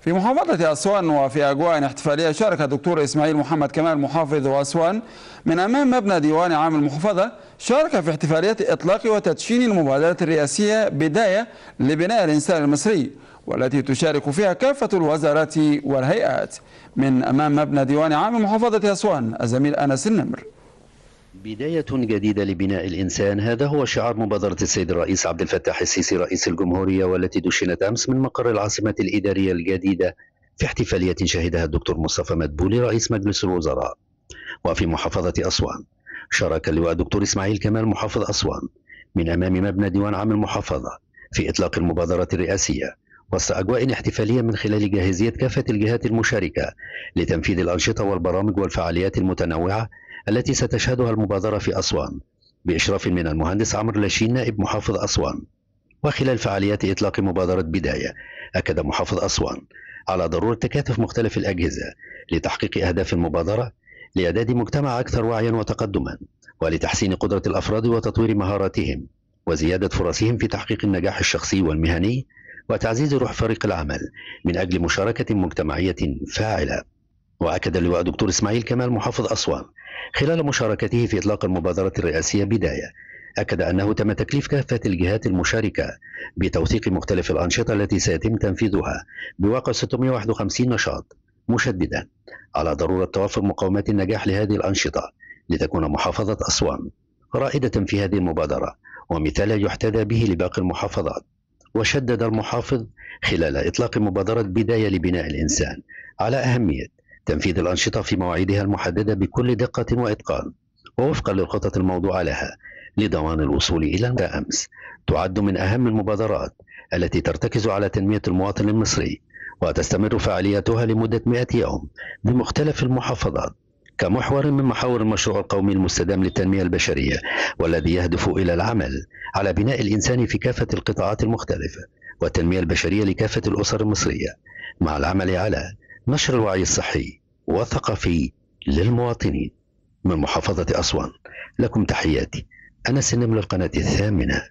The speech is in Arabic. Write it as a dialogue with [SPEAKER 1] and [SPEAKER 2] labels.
[SPEAKER 1] في محافظة أسوان وفي أجواء احتفالية شارك الدكتور إسماعيل محمد كمال محافظ أسوان من أمام مبنى ديوان عام المحافظة شارك في احتفالية إطلاق وتدشين المبادرة الرئاسية بداية لبناء الإنسان المصري والتي تشارك فيها كافة الوزارات والهيئات. من أمام مبنى ديوان عام محافظة أسوان الزميل أنس النمر.
[SPEAKER 2] بداية جديدة لبناء الإنسان. هذا هو شعار مبادرة السيد الرئيس عبد الفتاح السيسي رئيس الجمهورية والتي دشنت أمس من مقر العاصمة الإدارية الجديدة في احتفالية شهدها الدكتور مصطفى مدبولي رئيس مجلس الوزراء. وفي محافظة أسوان شارك اللواء الدكتور إسماعيل كمال محافظ أسوان من أمام مبنى ديوان عام المحافظة في إطلاق المبادرة الرئاسية وسط أجواء احتفالية من خلال جاهزية كافة الجهات المشاركة لتنفيذ الأنشطة والبرامج والفعاليات المتنوعة التي ستشهدها المبادرة في أسوان. بإشراف من المهندس عمرو لاشين نائب محافظ أسوان. وخلال فعاليات إطلاق مبادرة بداية أكد محافظ أسوان على ضرورة تكاتف مختلف الأجهزة لتحقيق أهداف المبادرة لإعداد مجتمع أكثر وعيا وتقدما ولتحسين قدرة الأفراد وتطوير مهاراتهم وزيادة فرصهم في تحقيق النجاح الشخصي والمهني وتعزيز روح فريق العمل من أجل مشاركة مجتمعية فاعلة. وأكد اللواء دكتور إسماعيل كمال محافظ أسوان خلال مشاركته في إطلاق المبادرة الرئاسية بداية أكد أنه تم تكليف كافة الجهات المشاركة بتوثيق مختلف الأنشطة التي سيتم تنفيذها بواقع 651 نشاط مشددا على ضرورة توفر مقومات النجاح لهذه الأنشطة لتكون محافظة أسوان رائدة في هذه المبادرة ومثالا يحتذى به لباقي المحافظات. وشدد المحافظ خلال إطلاق مبادرة بداية لبناء الإنسان على أهمية تنفيذ الأنشطة في مواعيدها المحددة بكل دقة وإتقان ووفقا للخطط الموضوعة لها لضمان الوصول إلى أمس. تعد من أهم المبادرات التي ترتكز على تنمية المواطن المصري وتستمر فعالياتها لمدة 100 يوم بمختلف المحافظات كمحور من محاور المشروع القومي المستدام للتنمية البشرية والذي يهدف إلى العمل على بناء الإنسان في كافة القطاعات المختلفة والتنمية البشرية لكافة الأسر المصرية مع العمل على نشر الوعي الصحي والثقافي للمواطنين من محافظة أسوان. لكم تحياتي. أنا سنم للقناة الثامنة.